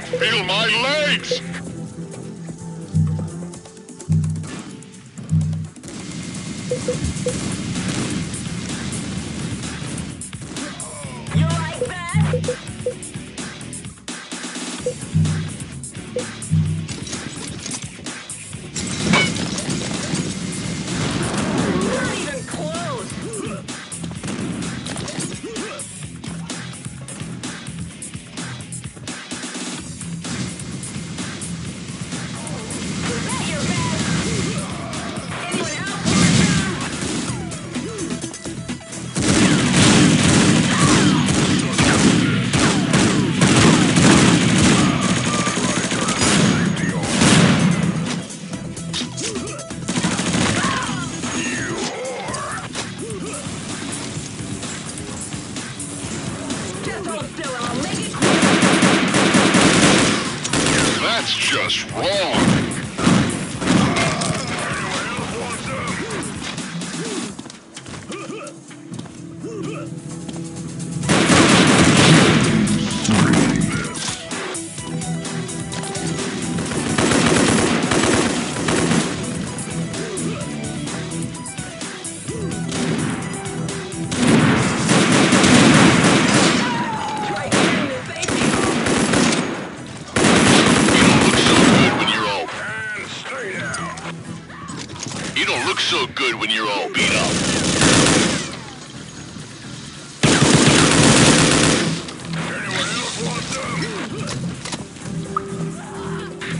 can't feel my legs! You like that? when you're all beat up.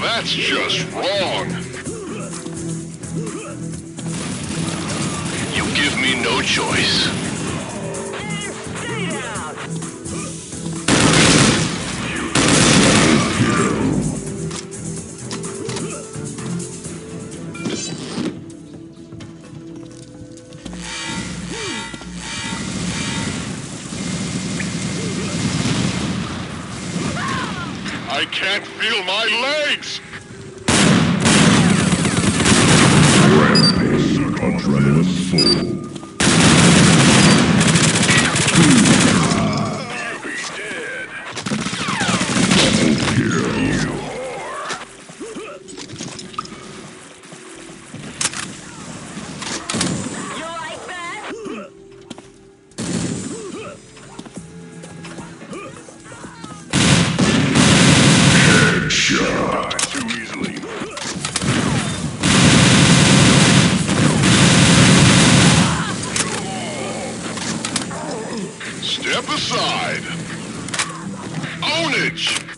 That's just wrong. You give me no choice. I can't feel my legs! bitch.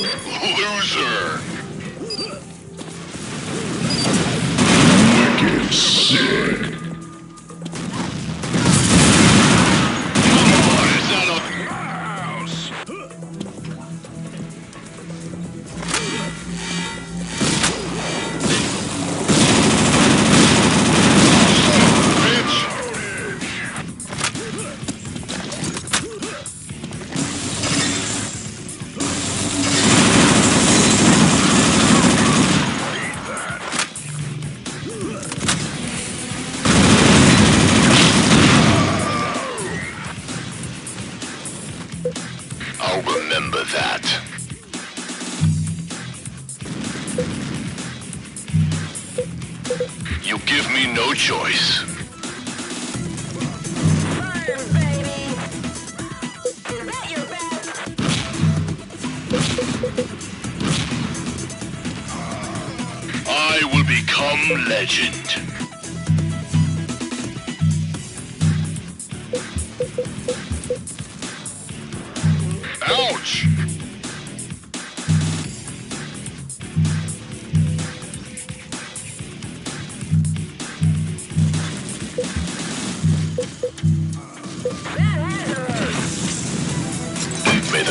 Loser! Wicked sick! I'll remember that. You give me no choice. I will become legend.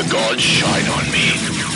the gods shine on me.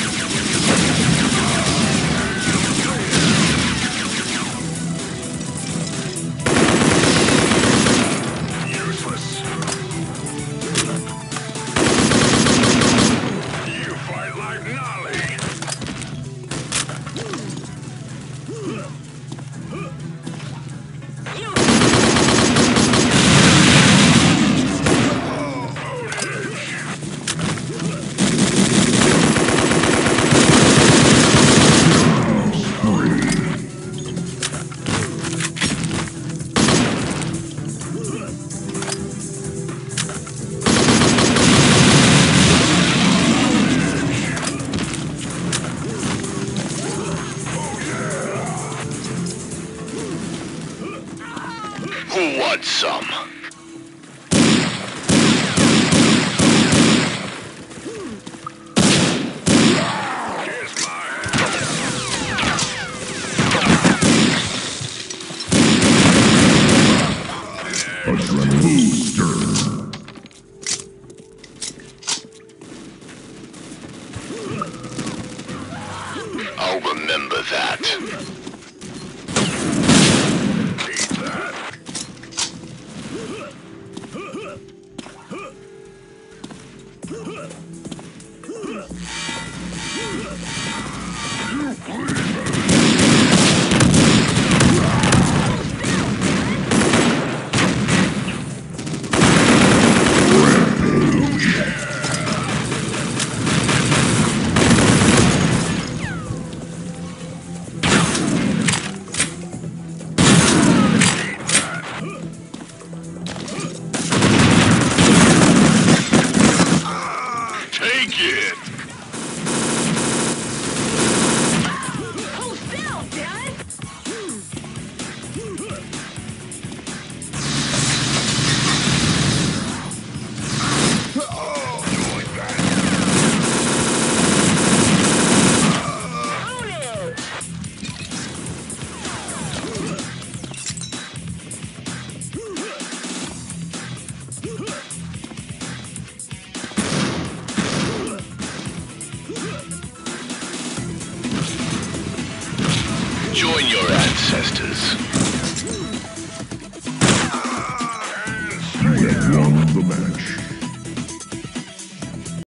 your ass.